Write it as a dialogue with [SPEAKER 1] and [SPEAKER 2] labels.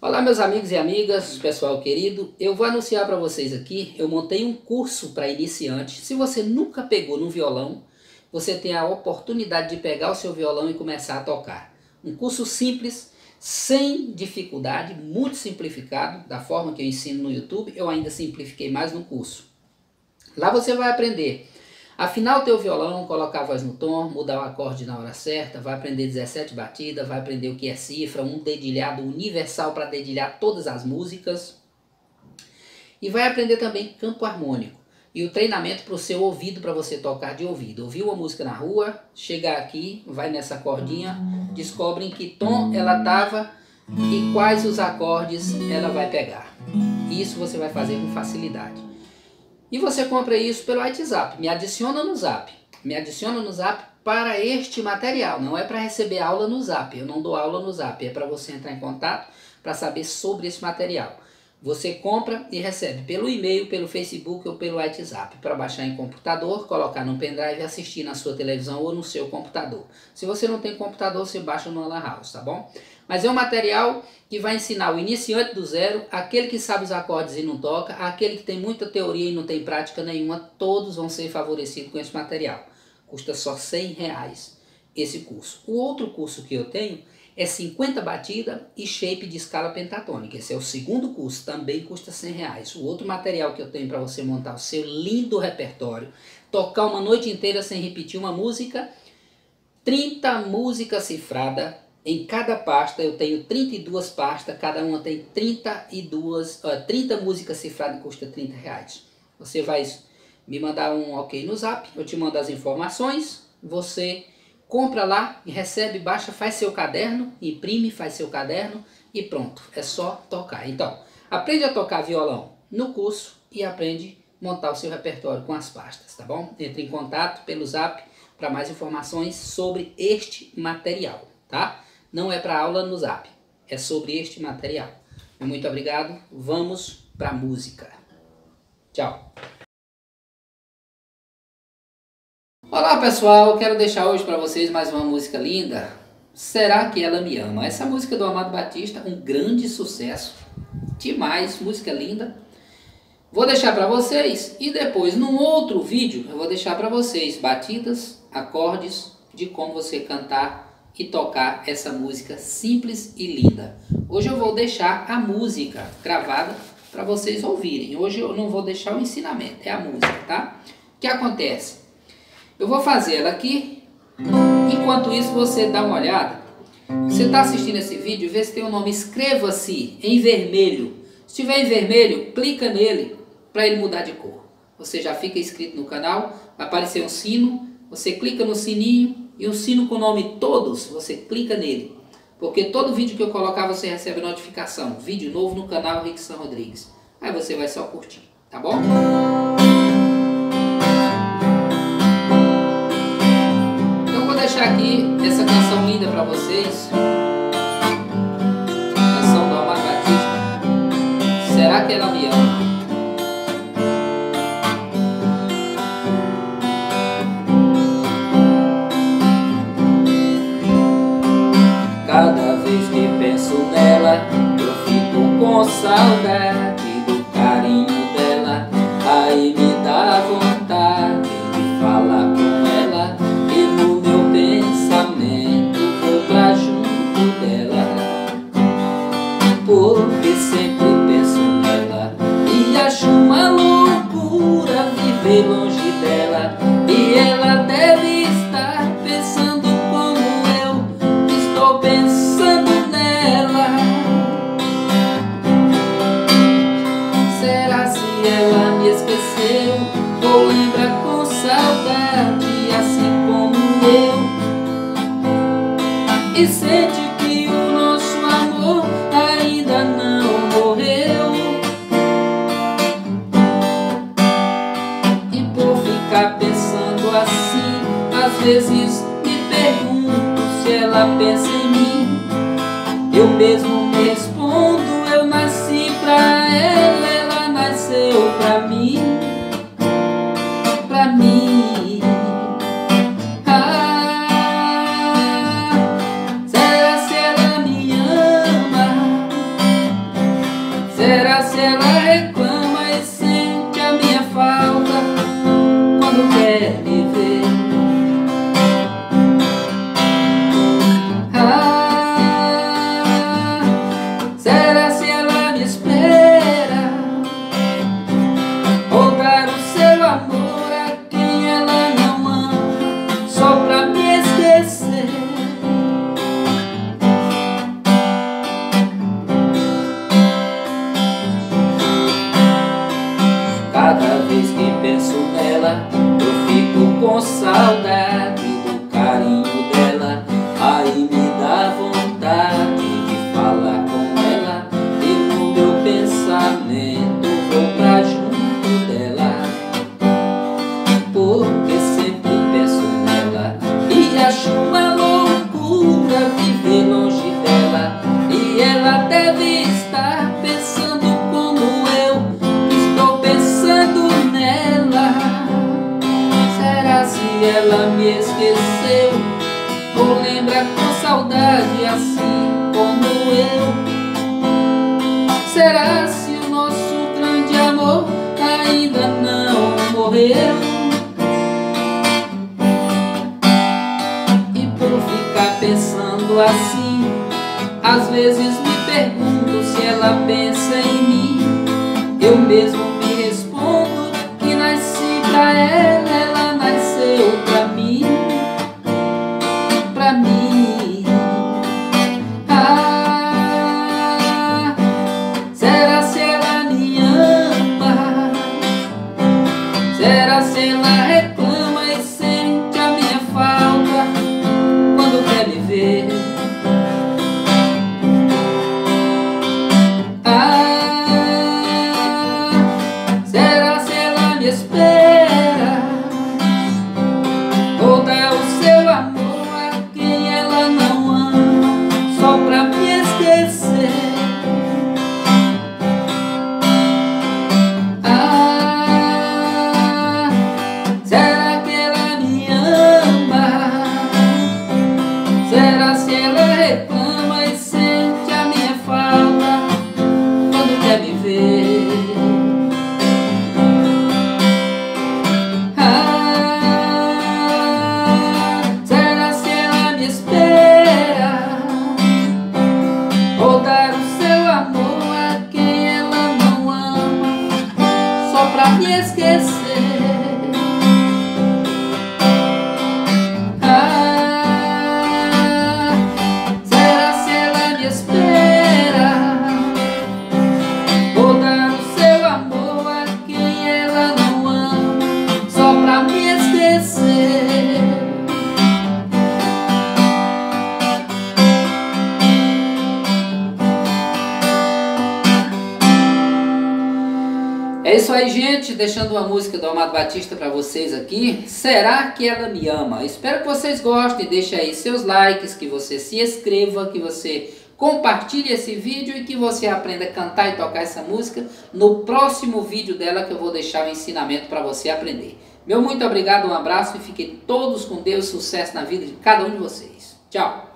[SPEAKER 1] Olá meus amigos e amigas, pessoal querido, eu vou anunciar para vocês aqui, eu montei um curso para iniciantes. Se você nunca pegou no violão, você tem a oportunidade de pegar o seu violão e começar a tocar. Um curso simples, sem dificuldade, muito simplificado, da forma que eu ensino no YouTube, eu ainda simplifiquei mais no curso. Lá você vai aprender Afinar o teu violão, colocar a voz no tom, mudar o acorde na hora certa, vai aprender 17 batidas, vai aprender o que é cifra, um dedilhado universal para dedilhar todas as músicas. E vai aprender também campo harmônico e o treinamento para o seu ouvido, para você tocar de ouvido. Ouviu uma música na rua, chegar aqui, vai nessa cordinha, descobre em que tom ela estava e quais os acordes ela vai pegar. Isso você vai fazer com facilidade. E você compra isso pelo WhatsApp. Me adiciona no Zap. Me adiciona no Zap para este material. Não é para receber aula no Zap. Eu não dou aula no Zap. É para você entrar em contato para saber sobre esse material. Você compra e recebe pelo e-mail, pelo Facebook ou pelo WhatsApp para baixar em computador, colocar no pendrive e assistir na sua televisão ou no seu computador. Se você não tem computador, você baixa no Lan House, tá bom? Mas é um material que vai ensinar o iniciante do zero, aquele que sabe os acordes e não toca, aquele que tem muita teoria e não tem prática nenhuma, todos vão ser favorecidos com esse material. Custa só 100 reais esse curso. O outro curso que eu tenho é 50 batida e shape de escala pentatônica. Esse é o segundo curso, também custa 100 reais. O outro material que eu tenho para você montar o seu lindo repertório, tocar uma noite inteira sem repetir uma música, 30 músicas cifradas, em cada pasta eu tenho 32 pastas, cada uma tem 32, uh, 30 músicas cifradas custa 30 reais. Você vai me mandar um ok no zap, eu te mando as informações, você compra lá e recebe, baixa, faz seu caderno, imprime, faz seu caderno e pronto. É só tocar. Então, aprende a tocar violão no curso e aprende a montar o seu repertório com as pastas, tá bom? Entre em contato pelo zap para mais informações sobre este material, tá? Não é para aula no zap, é sobre este material. Muito obrigado, vamos para a música. Tchau. Olá pessoal, quero deixar hoje para vocês mais uma música linda. Será que ela me ama? Essa música do Amado Batista, um grande sucesso. Demais, música linda. Vou deixar para vocês e depois num outro vídeo eu vou deixar para vocês batidas, acordes de como você cantar e tocar essa música simples e linda. Hoje eu vou deixar a música gravada para vocês ouvirem. Hoje eu não vou deixar o ensinamento, é a música, tá? O que acontece? Eu vou fazer ela aqui. Enquanto isso, você dá uma olhada. Você está assistindo esse vídeo, vê se tem o um nome Inscreva-se em vermelho. Se tiver em vermelho, clica nele para ele mudar de cor. Você já fica inscrito no canal, vai aparecer um sino, você clica no sininho e o sino com o nome Todos, você clica nele. Porque todo vídeo que eu colocar você recebe notificação. Vídeo novo no canal Rickson Rodrigues. Aí você vai só curtir, tá bom? Essa canção linda para vocês. Canção do Amar Batista. Será que ela me ama? Cada vez que penso nela, eu fico com saudade do carinho dela. Aí me viver longe dela. E ela deve estar pensando como eu estou pensando nela. Será se ela me esqueceu vezes me pergunto se ela pensa em mim. Eu mesmo me respondo, Será se o nosso grande amor ainda não morreu? pensando assim. Às vezes me pergunto se ela pensa em mim. Eu mesmo É isso aí, gente. Deixando uma música do Amado Batista para vocês aqui. Será que ela me ama? Espero que vocês gostem. Deixe aí seus likes, que você se inscreva, que você compartilhe esse vídeo e que você aprenda a cantar e tocar essa música no próximo vídeo dela que eu vou deixar o ensinamento para você aprender. Meu muito obrigado, um abraço e fiquem todos com Deus. Sucesso na vida de cada um de vocês. Tchau!